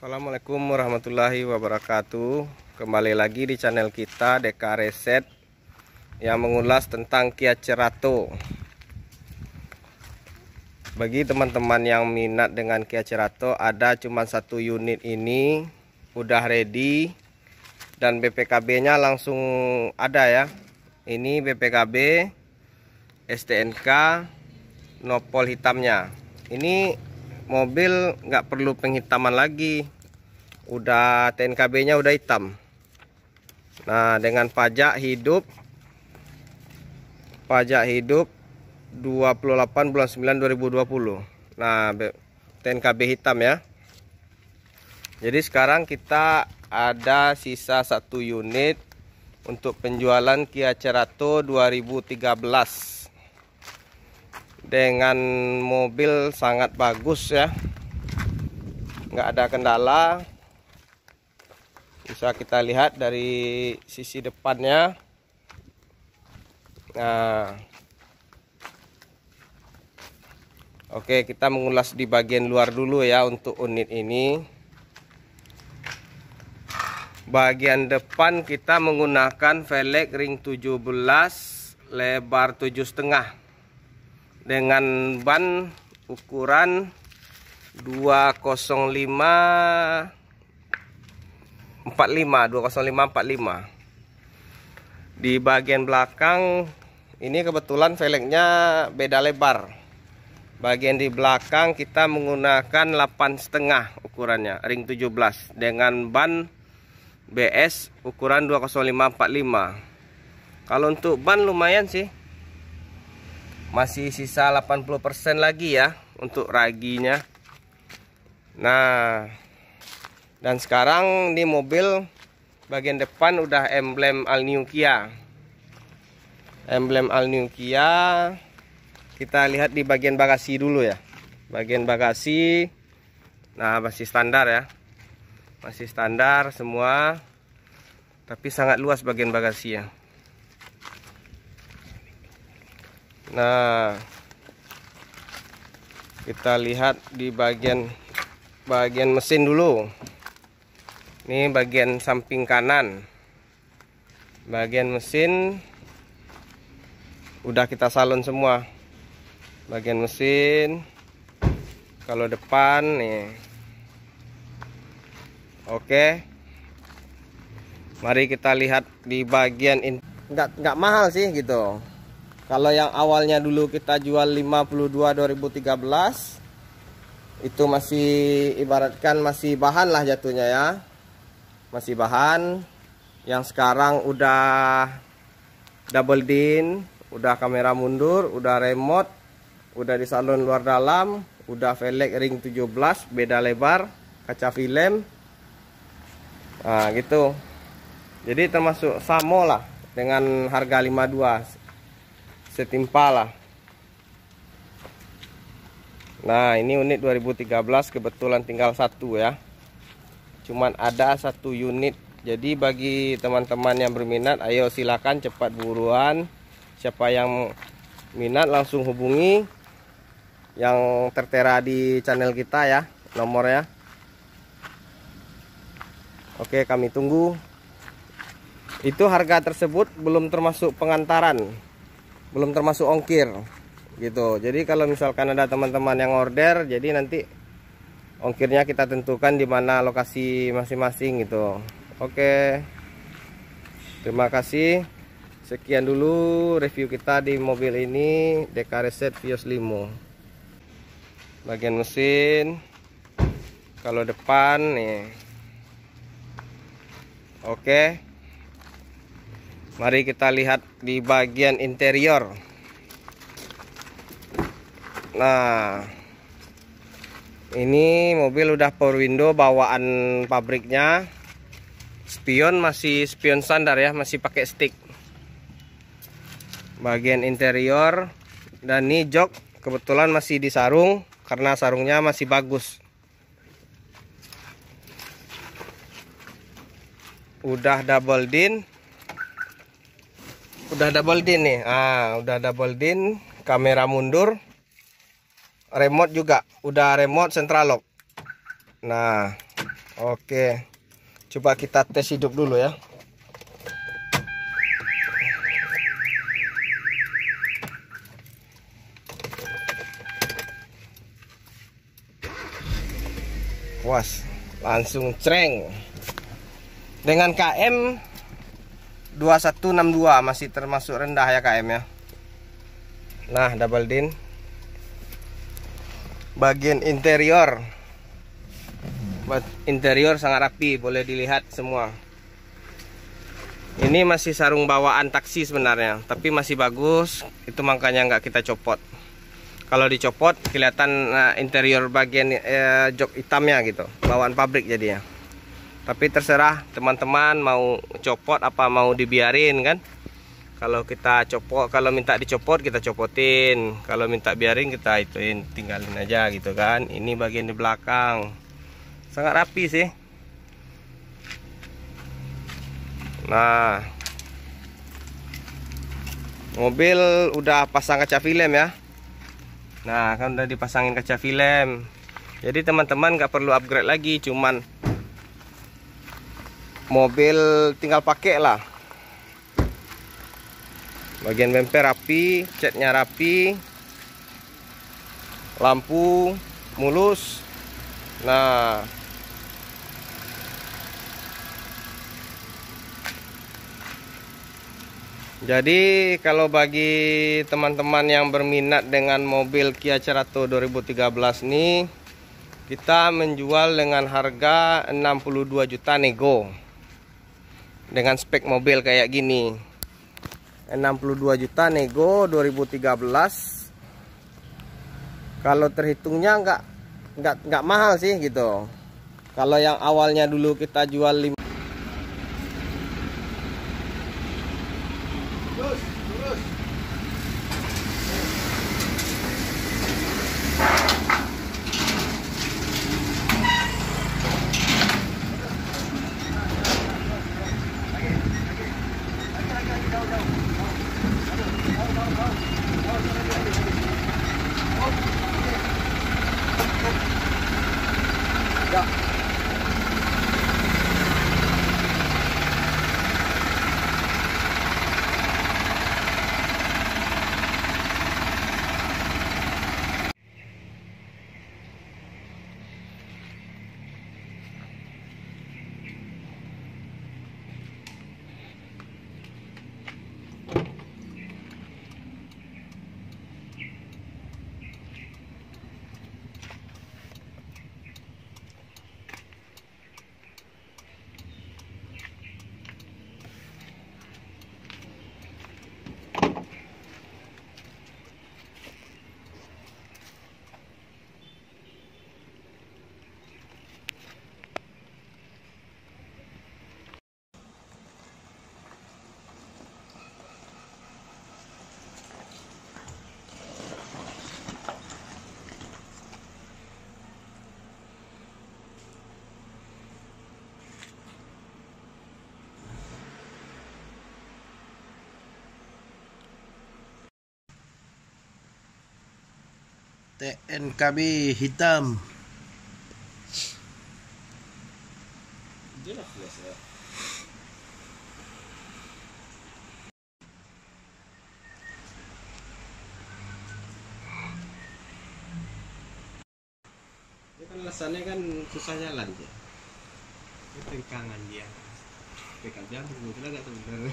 Assalamualaikum warahmatullahi wabarakatuh. Kembali lagi di channel kita Deka Reset Yang mengulas tentang Kia Cerato. Bagi teman-teman yang minat dengan Kia Cerato Ada cuma satu unit ini Udah ready Dan BPKB nya langsung ada ya. Ini BPKB STNK Nopol hitamnya. Ini mobil nggak perlu penghitaman lagi. Udah TNKB nya udah hitam. Nah dengan pajak hidup pajak hidup 28 bulan 9 2020 nah TNKB hitam ya. Jadi sekarang kita ada sisa satu unit untuk penjualan Kia Cerato 2013 dengan mobil sangat bagus ya. Nggak ada kendala. Bisa kita lihat dari sisi depannya. Nah. Oke kita mengulas di bagian luar dulu ya untuk unit ini. Bagian depan kita menggunakan velg ring 17 lebar 7 setengah dengan ban ukuran 205 45 205 45 di bagian belakang ini kebetulan velgnya beda lebar. Bagian di belakang kita menggunakan 8 setengah ukurannya ring 17 dengan ban BS ukuran 205 45 kalau untuk ban lumayan sih masih sisa 80% lagi ya untuk raginya. Nah dan sekarang di mobil bagian depan udah emblem All New Kia emblem All New Kia kita lihat di bagian bagasi dulu ya. Bagian bagasi nah masih standar ya. Masih standar semua tapi sangat luas bagian bagasi ya Nah, kita lihat di bagian bagian mesin dulu. Ini bagian samping kanan. Bagian mesin udah kita salon semua. Bagian mesin kalau depan nih. Oke. Mari kita lihat di bagian nggak nggak mahal sih gitu kalau yang awalnya dulu kita jual 52 2013 itu masih ibaratkan masih bahan lah jatuhnya ya. Masih bahan. Yang sekarang udah double din, udah kamera mundur, udah remote, udah di salon luar dalam, udah velg ring 17 beda lebar, kaca film. Nah, gitu. Jadi termasuk samo lah dengan harga 52 setimpal nah ini unit 2013 kebetulan tinggal satu ya. Cuman ada satu unit. Jadi bagi teman-teman yang berminat ayo silakan cepat buruan. Siapa yang minat langsung hubungi yang tertera di channel kita ya nomornya Oke kami tunggu. Itu harga tersebut belum termasuk pengantaran belum termasuk ongkir gitu. Jadi kalau misalkan ada teman-teman yang order jadi nanti ongkirnya kita tentukan di mana lokasi masing-masing gitu. Oke. Terima kasih. Sekian dulu review kita di mobil ini Deka Reset Vios Limo. Bagian mesin kalau depan nih. Oke Mari kita lihat di bagian interior. Nah, ini mobil udah power window bawaan pabriknya. Spion masih spion standar ya, masih pakai stick. Bagian interior dan ini jok kebetulan masih disarung karena sarungnya masih bagus. Udah double din udah double din nih ah udah double din kamera mundur remote juga udah remote central lock nah Oke. Coba kita tes hidup dulu ya. Puas, langsung cereng. Dengan KM 2162 masih termasuk rendah ya KM ya. Nah, double din. Bagian interior. Interior sangat rapi, boleh dilihat semua. Ini masih sarung bawaan taksi sebenarnya, tapi masih bagus. Itu makanya nggak kita copot kalau dicopot kelihatan uh, interior bagian uh, jok hitamnya gitu bawaan pabrik jadinya tapi terserah teman-teman mau copot apa mau dibiarin kan? Kalau kita copot kalau minta dicopot kita copotin. Kalau minta biarin kita ituin tinggalin aja gitu kan. Ini bagian di belakang. Sangat rapi sih. Nah. Mobil udah pasang kaca film ya. Nah kan udah dipasangin kaca film. Jadi teman-teman gak perlu upgrade lagi Cuman Mobil tinggal pakai lah. Bagian bemper rapi Catnya rapi. Lampu Mulus. Nah. Jadi kalau bagi teman-teman yang berminat dengan mobil Kia Cerato 2013 ini kita menjual dengan harga 62 juta nego dengan spek mobil kayak gini. 62 juta nego 2013 kalau terhitungnya nggak nggak nggak mahal sih gitu. Kalau yang awalnya dulu kita jual TNKB hitam kan alasannya kan susah jalan dia. tengkangan dia PKB aku nggak tahu bener.